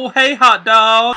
Oh, hey, hot dog.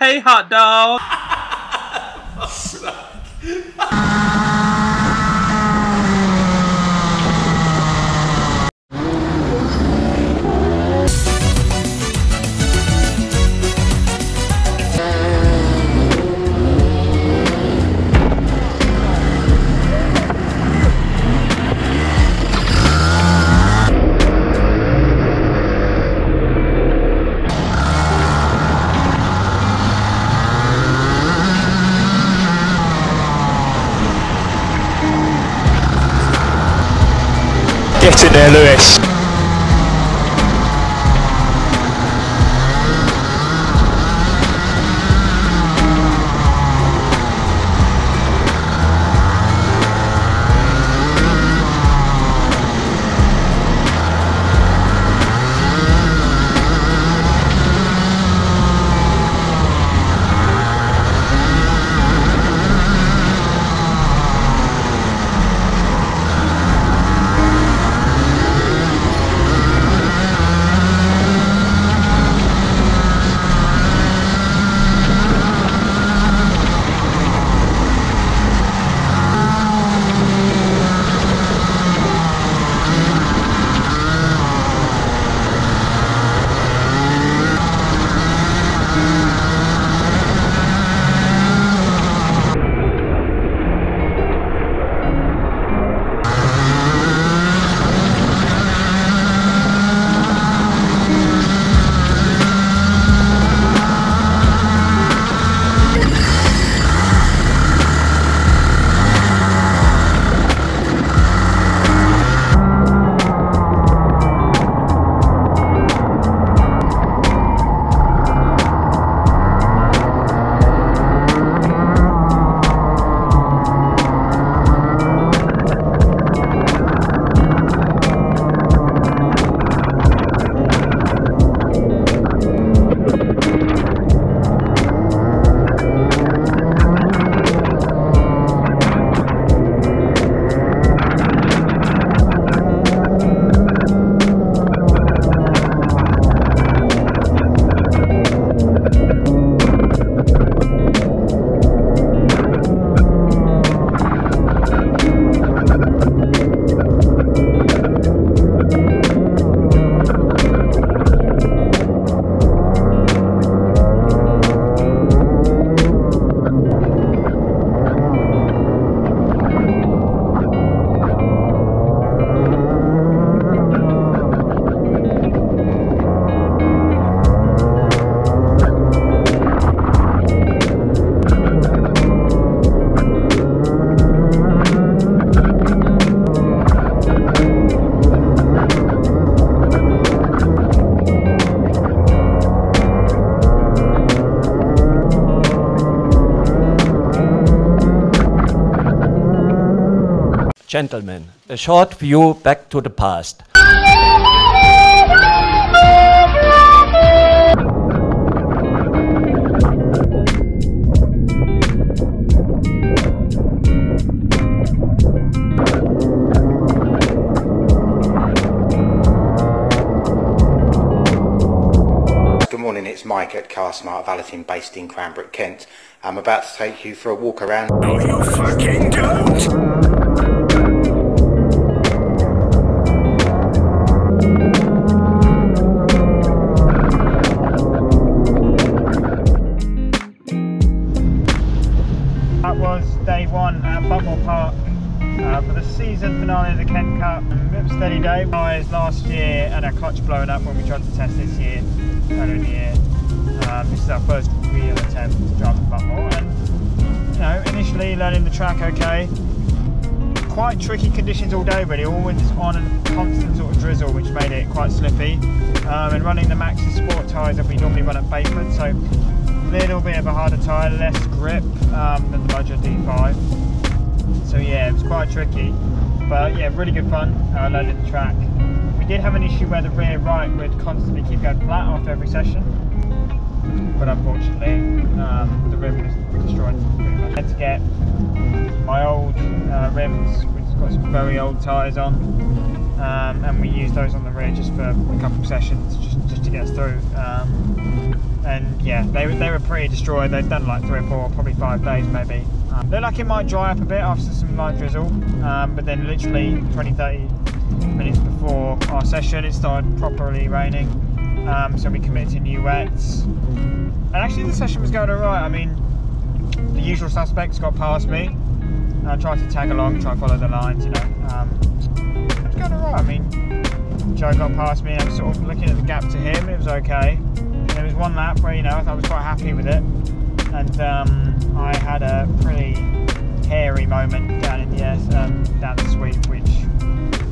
Hey, hot dog. Get in there, Lewis. Gentlemen, a short view back to the past. Good morning, it's Mike at Car Smart Valeting based in Cranbrook, Kent. I'm about to take you for a walk around. No, you fucking don't! Of day. Last year and our clutch blown up when we tried to test this year, earlier in the year. Um, this is our first real attempt to drive at Buckmore, and you know, initially learning the track okay. Quite tricky conditions all day, really. Always on a constant sort of drizzle, which made it quite slippy. Um, and running the Maxxis Sport tyres that we normally run at Bayford, so little bit of a harder tyre, less grip um, than the Budget D5. So yeah, it was quite tricky, but yeah, really good fun. I uh, learning the track. We did have an issue where the rear right would constantly keep going flat after every session, but unfortunately um, the rim was destroyed. Much. I had to get my old uh, rims, which got some very old tyres on, um, and we used those on the rear just for a couple of sessions, just just to get us through. Um, and yeah, they, were- they were pretty destroyed. They'd done like three or four, probably five days maybe. They're like it might dry up a bit after some light drizzle, um, but then literally 20, 30 minutes before our session, it started properly raining. Um, so we committed to new wets. And actually, the session was going alright. I mean, the usual suspects got past me. I tried to tag along, try to follow the lines, you know. Um, it was going alright. I mean, Joe got past me and I was sort of looking at the gap to him. It was okay. And there was one lap where, you know, I was quite happy with it. And um, I had a pretty hairy moment down in the S, um, down the sweep, which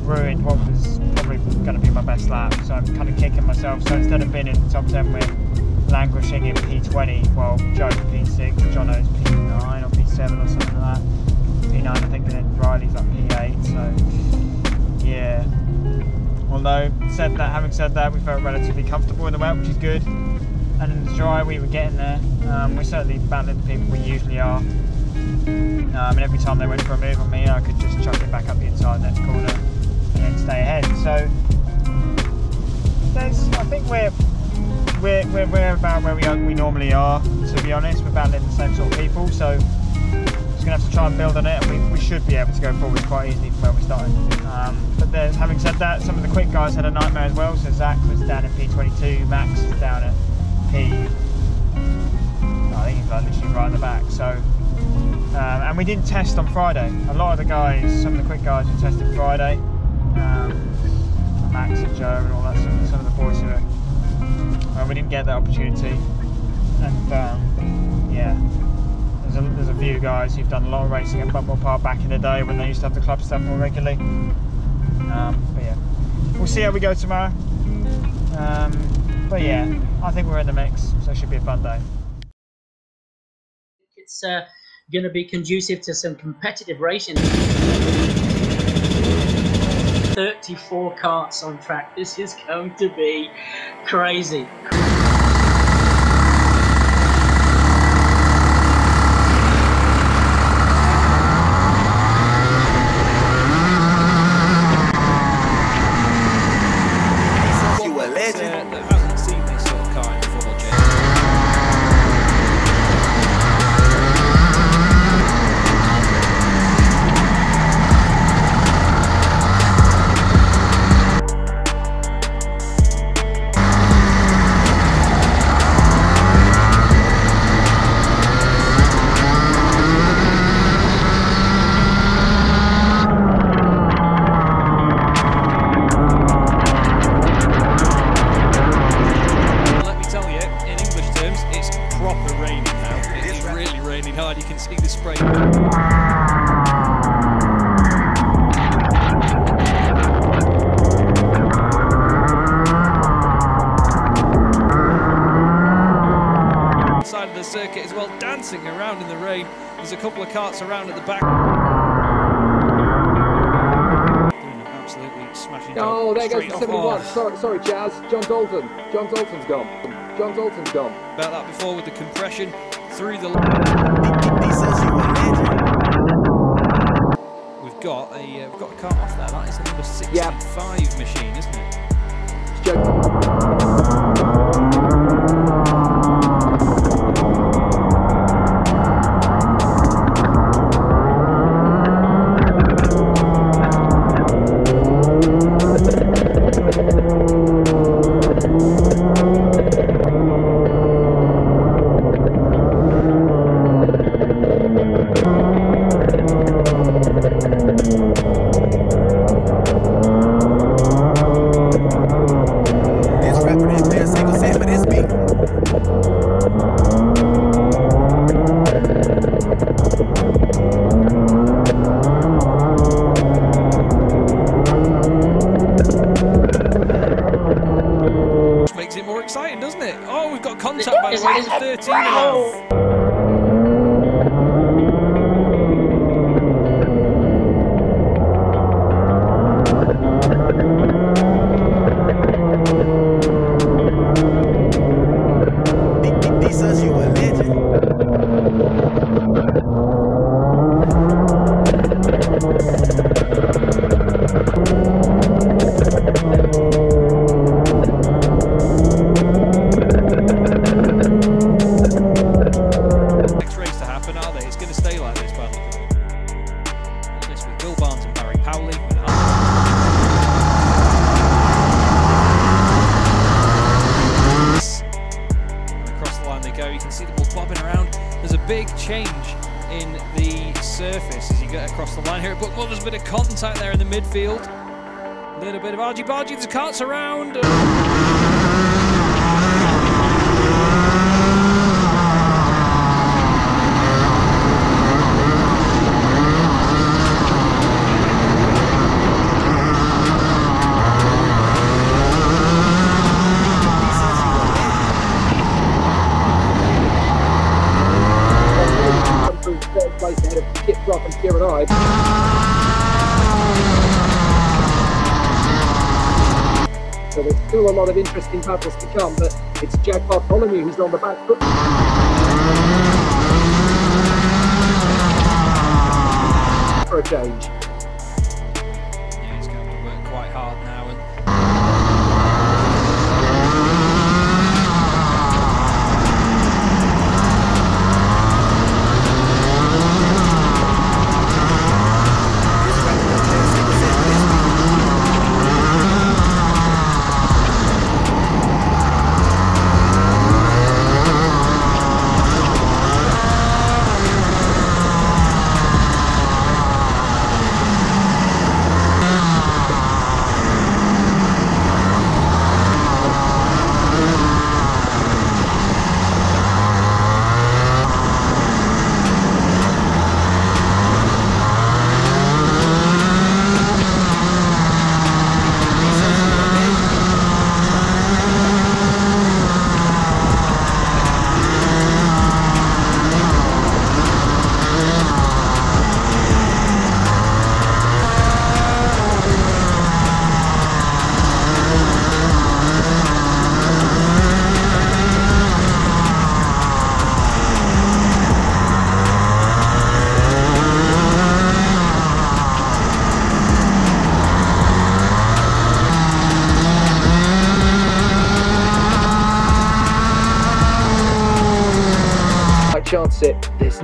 ruined what was probably going to be my best lap. So I'm kind of kicking myself. So instead of being in the top 10, we're languishing in P20. Well, Joe's P6, Jono's P9 or P7 or something like that. P9, I think, and then Riley's like P8. So, yeah. Although, said that, having said that, we felt relatively comfortable in the wet, which is good. And in the dry, we were getting there. Um, we're certainly battling the people we usually are. Um, and every time they went for a move on me, I could just chuck it back up the inside next corner and then stay ahead. So, there's, I think we're we're, we're, about where we are, we normally are. To be honest, we're battling the same sort of people. So, just gonna have to try and build on it, and we, we should be able to go forward quite easily from where we started. Um, but there's, having said that, some of the quick guys had a nightmare as well. So Zach was down in P22, Max was down at P. I think he's like literally right in the back. So, um, and we didn't test on Friday. A lot of the guys, some of the quick guys, were tested Friday. Um, Max and Joe and all that. Some, some of the boys were. Well, we didn't get that opportunity, and um, yeah, there's a, there's a few guys who've done a lot of racing at Buckmore Park back in the day when they used to have the club stuff more regularly. Um, but yeah, we'll see how we go tomorrow. Um, but yeah, I think we're in the mix, so it should be a fun day. it's uh, going to be conducive to some competitive racing. 34 karts on track. This is going to be crazy. couple of karts around at the back. Doing an absolutely smashing oh, job. Oh, there Straight goes 71. Off. Sorry, sorry, Jazz. John Dalton. John Dalton's gone. John Dalton's gone. About that before with the compression through the. We've got a uh, we've got a kart off there. That is a number 65 yep. machine, isn't it? It's joking. Is- way. Karts around. A lot of interesting battles to come, but it's Jack Bartholomew who's on the back foot. For a change.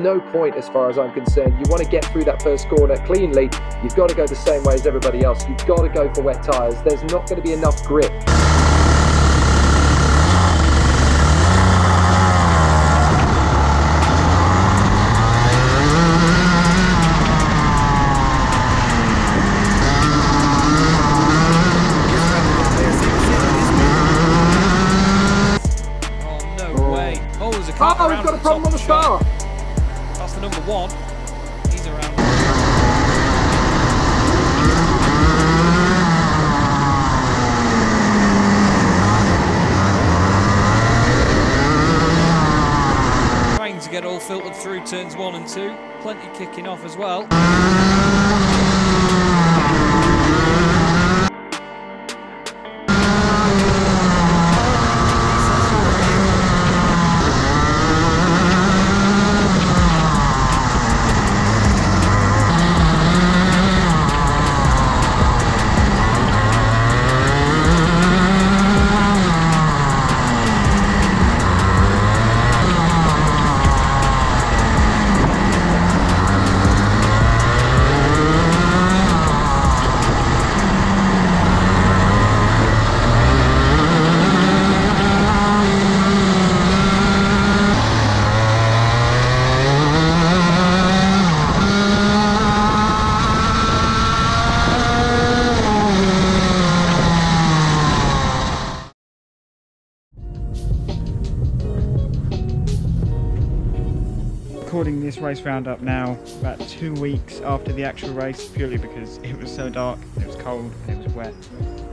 No point as far as I'm concerned. You want to get through that first corner cleanly. You've got to go the same way as everybody else. You've got to go for wet tyres. There's not going to be enough grip. Turns one and two. Plenty kicking off as well. Race roundup now about two weeks after the actual race, purely because it was so dark, it was cold, it was wet,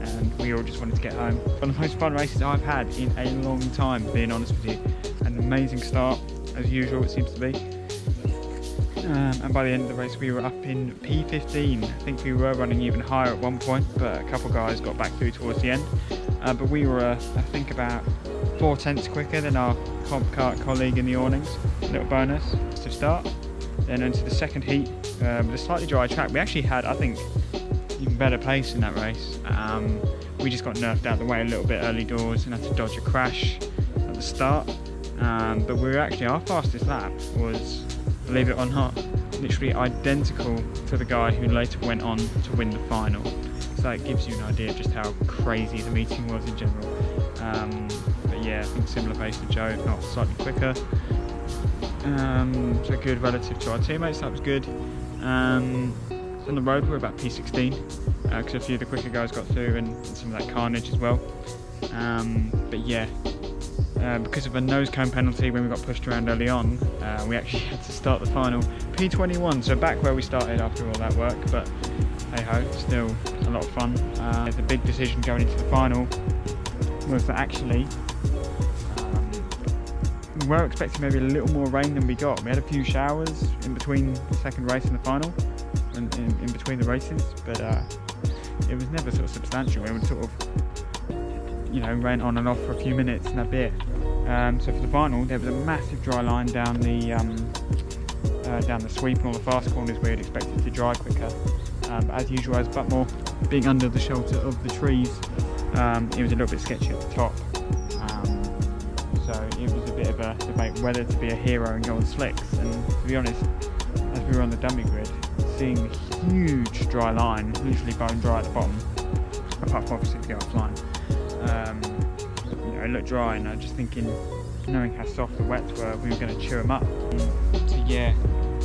and we all just wanted to get home. One of the most fun races I've had in a long time, being honest with you. An amazing start, as usual, it seems to be. Um, and by the end of the race, we were up in P15. I think we were running even higher at one point, but a couple guys got back through towards the end. Uh, but we were, uh, I think, about four tenths quicker than our comp kart colleague in the awnings. A little bonus to start. Then into the second heat uh, with a slightly dry track. We actually had, I think, even better pace in that race. Um, we just got nerfed out the way a little bit early doors and had to dodge a crash at the start. Um, but we were actually, our fastest lap was believe it or not, literally identical to the guy who later went on to win the final. So that gives you an idea of just how crazy the meeting was in general. Um, yeah, I think similar pace to Joe, if not slightly quicker. Um, so good relative to our teammates, that was good. Um, on the road we're about P16 because uh, a few of the quicker guys got through and, and some of that carnage as well. Um, but yeah, uh, because of a nose cone penalty when we got pushed around early on, uh, we actually had to start the final P21, so back where we started after all that work, but hey ho, still a lot of fun. Uh, the big decision going into the final was that actually we were expecting maybe a little more rain than we got. We had a few showers in between the second race and the final, and in, in between the races, but uh, it was never sort of substantial. It was sort of you know, ran on and off for a few minutes and a bit. Um, so for the final, there was a massive dry line down the um, uh, down the sweep and all the fast corners where you'd expect it to dry quicker. Um, as usual, as Buckmore being under the shelter of the trees, um, it was a little bit sketchy at the top. So it was a bit of a debate whether to be a hero and go on slicks. And to be honest, as we were on the dummy grid, seeing a huge dry line, literally bone dry at the bottom, apart from obviously go offline um, you know, it looked dry and I was just thinking, knowing how soft the wets were, we were going to chew them up. So yeah,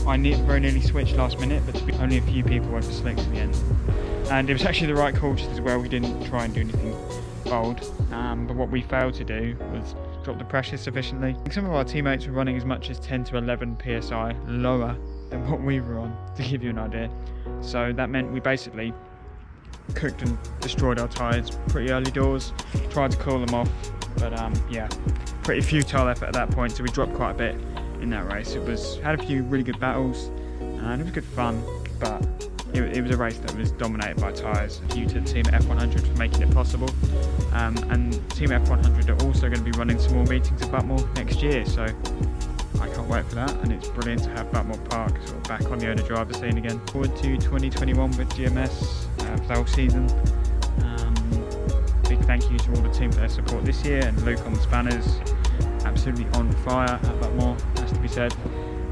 I ne very nearly switched last minute, but only a few people went for slicks in the end. And it was actually the right call just as well, we didn't try and do anything bold. Um, but what we failed to do was drop the pressure sufficiently. Some of our teammates were running as much as 10 to 11 psi lower than what we were on, to give you an idea. So that meant we basically cooked and destroyed our tyres pretty early doors. Tried to cool them off, but um, yeah, pretty futile effort at that point. So we dropped quite a bit in that race. It was had a few really good battles, and it was good fun. But it, it was a race that was dominated by tyres. Due to Team F100 for making it possible, um, and Team F100 are also going to be running some more meetings at Buckmore next year. So I can't wait for that, and it's brilliant to have Buckmore Park sort of back on the owner driver scene again. Forward to 2021 with GMS uh, for the whole season. Um, big thank you to all the team for their support this year, and Luke on the spanners, absolutely on fire at Buckmore, has to be said.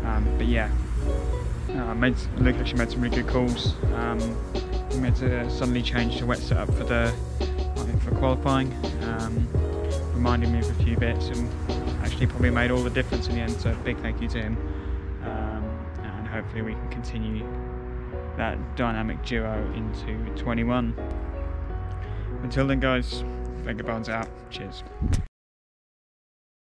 Um, but yeah, uh, made, Luke actually made some really good calls. Um, we had to suddenly change the wet setup for the for qualifying, um, reminding me of a few bits and actually probably made all the difference in the end. So big thank you to him, um, and hopefully we can continue that dynamic duo into 21. Until then, guys, Vega Bones out. Cheers.